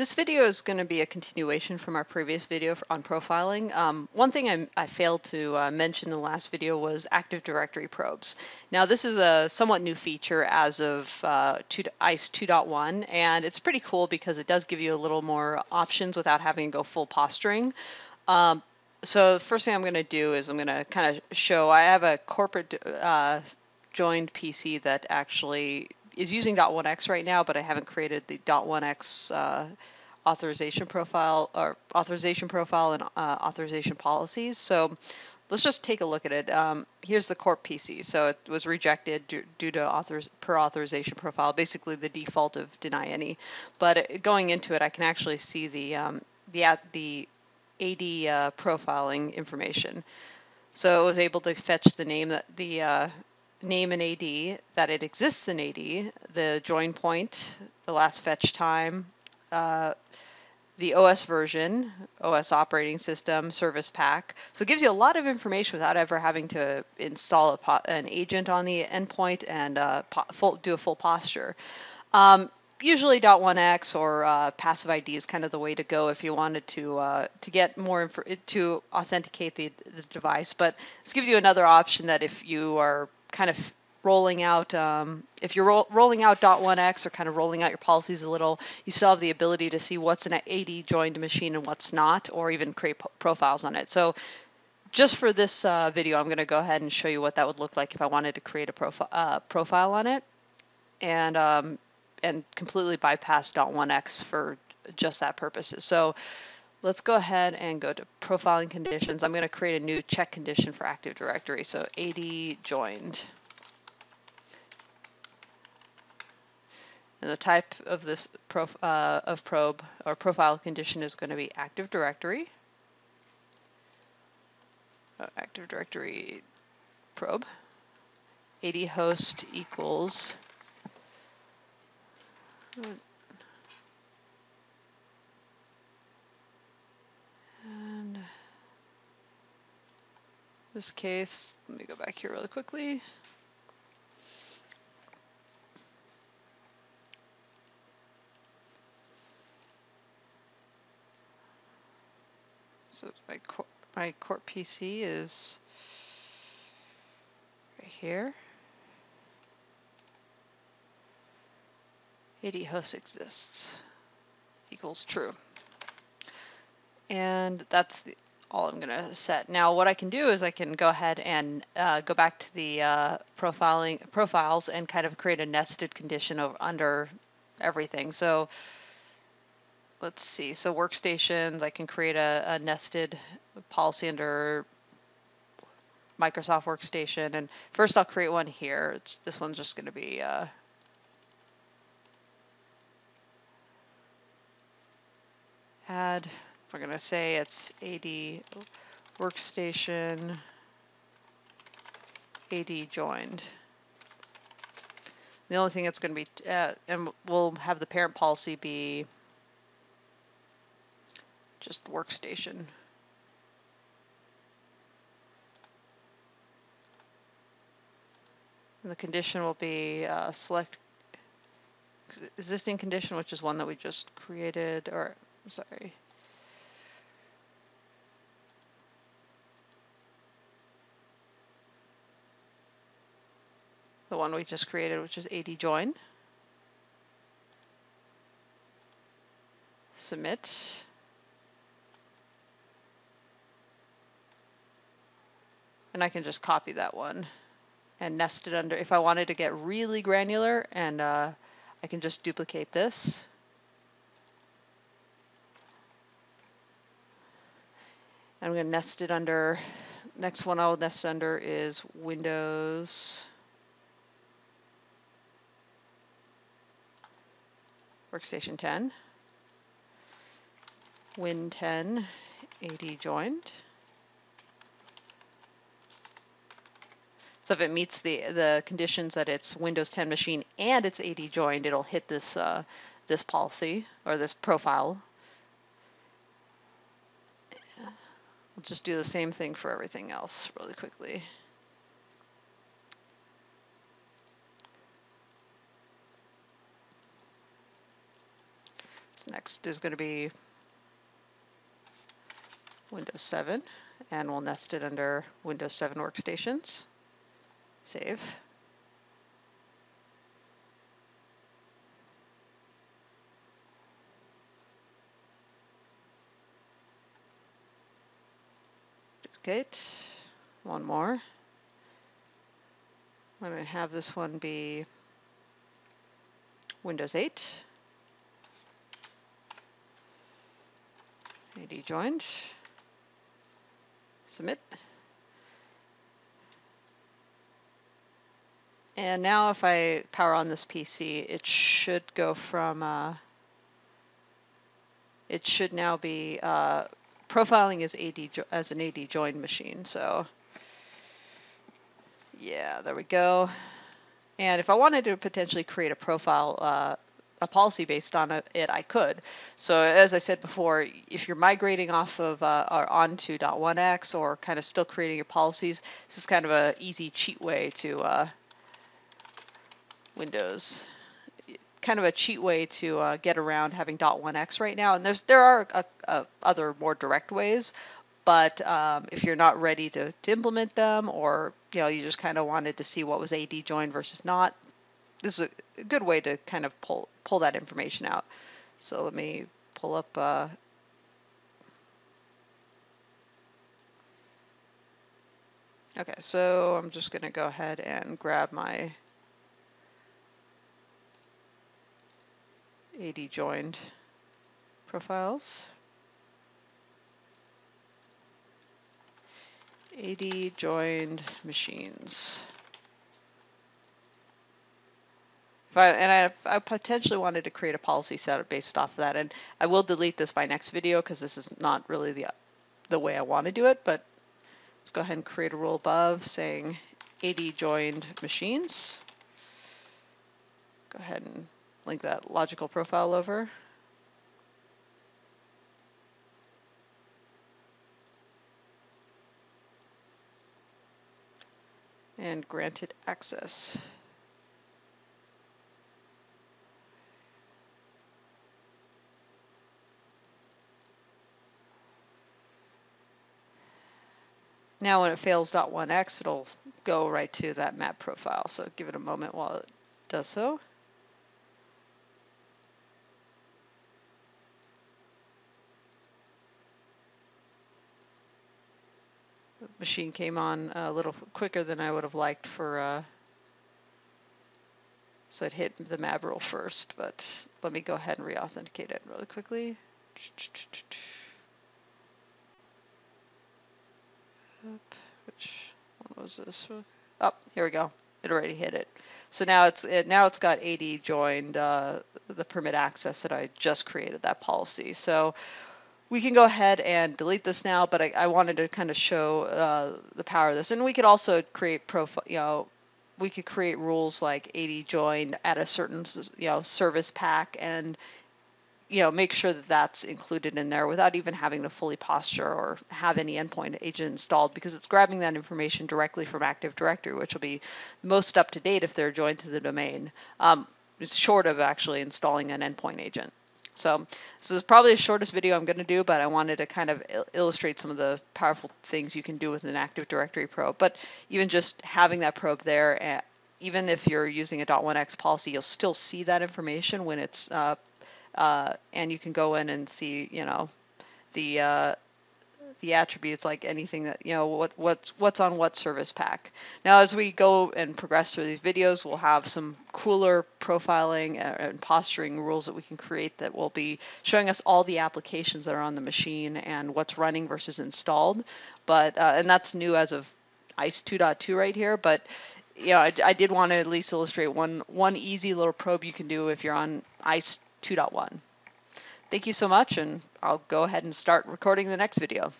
This video is going to be a continuation from our previous video on profiling. Um, one thing I, I failed to uh, mention in the last video was Active Directory probes. Now this is a somewhat new feature as of uh, 2, ISE 2.1 and it's pretty cool because it does give you a little more options without having to go full posturing. Um, so the first thing I'm going to do is I'm going to kind of show, I have a corporate uh, joined PC that actually is using .1x right now, but I haven't created the .1x uh, authorization profile or authorization profile and uh, authorization policies. So let's just take a look at it. Um, here's the corp PC. So it was rejected due, to authors per authorization profile, basically the default of deny any. But going into it, I can actually see the um, the the AD uh, profiling information. So it was able to fetch the name that the uh, name an AD, that it exists in AD, the join point, the last fetch time, uh, the OS version, OS operating system, service pack. So it gives you a lot of information without ever having to install a, an agent on the endpoint and uh, full, do a full posture. Um, usually .1x or uh, passive ID is kind of the way to go if you wanted to uh, to get more to authenticate the, the device. But this gives you another option that if you are kind of rolling out, um, if you're ro rolling out .1x or kind of rolling out your policies a little, you still have the ability to see what's an AD joined machine and what's not, or even create profiles on it. So just for this uh, video, I'm going to go ahead and show you what that would look like if I wanted to create a profi uh, profile on it and, um, and completely bypass .1x for just that purposes. So Let's go ahead and go to profiling conditions. I'm going to create a new check condition for Active Directory. So AD joined. And the type of this prof, uh, of probe or profile condition is going to be Active Directory. Uh, Active Directory probe. AD host equals this case, let me go back here really quickly. So my my corp PC is right here. AD host exists equals true. And that's the all I'm going to set. Now what I can do is I can go ahead and uh, go back to the uh, profiling profiles and kind of create a nested condition of, under everything. So let's see. So workstations, I can create a, a nested policy under Microsoft Workstation. And first I'll create one here. It's This one's just going to be uh, add we're going to say it's AD workstation AD joined. The only thing that's going to be, uh, and we'll have the parent policy be just workstation. And the condition will be uh, select existing condition, which is one that we just created, or sorry, the one we just created, which is AD join. Submit. And I can just copy that one and nest it under, if I wanted to get really granular and uh, I can just duplicate this. I'm going to nest it under, next one I'll nest under is Windows workstation 10, Win 10, AD joined. So if it meets the the conditions that it's Windows 10 machine and it's AD joined, it'll hit this uh, this policy or this profile. We'll just do the same thing for everything else really quickly. Next is going to be Windows 7, and we'll nest it under Windows 7 workstations. Save. Duplicate. One more. I'm going to have this one be Windows 8. AD joined. Submit. And now if I power on this PC, it should go from, uh, it should now be uh, profiling as, AD, as an AD joined machine. So yeah, there we go. And if I wanted to potentially create a profile, uh, a policy based on it, I could. So as I said before, if you're migrating off of uh, or onto .1x or kind of still creating your policies, this is kind of a easy cheat way to uh, Windows. Kind of a cheat way to uh, get around having .1x right now. And there's there are a, a other more direct ways, but um, if you're not ready to, to implement them or you know you just kind of wanted to see what was AD join versus not, this is a good way to kind of pull pull that information out. So let me pull up uh, Okay, so I'm just going to go ahead and grab my AD joined profiles. AD joined machines. If I, and I, I, potentially wanted to create a policy set based off of that, and I will delete this by next video because this is not really the the way I want to do it. But let's go ahead and create a rule above saying AD joined machines. Go ahead and link that logical profile over. and granted access. Now when it fails .1x, it'll go right to that map profile. So give it a moment while it does so. The machine came on a little quicker than I would have liked for, uh, so it hit the map rule first, but let me go ahead and re-authenticate it really quickly. Which one was this? Oh, here we go. It already hit it. So now it's it, now it's got AD joined uh, the permit access that I just created that policy. So we can go ahead and delete this now, but I, I wanted to kind of show uh, the power of this. And we could also create profile, you know, we could create rules like AD joined at a certain, you know, service pack and you know, make sure that that's included in there without even having to fully posture or have any endpoint agent installed because it's grabbing that information directly from Active Directory, which will be most up to date if they're joined to the domain. Um, short of actually installing an endpoint agent. So this is probably the shortest video I'm going to do, but I wanted to kind of il illustrate some of the powerful things you can do with an Active Directory probe. But even just having that probe there, eh, even if you're using a .1x policy, you'll still see that information when it's uh, uh, and you can go in and see, you know, the uh, the attributes like anything that you know what what's what's on what service pack. Now, as we go and progress through these videos, we'll have some cooler profiling and posturing rules that we can create that will be showing us all the applications that are on the machine and what's running versus installed. But uh, and that's new as of ISE 2.2 right here. But you know, I, I did want to at least illustrate one one easy little probe you can do if you're on ISE 2.1. Thank you so much, and I'll go ahead and start recording the next video.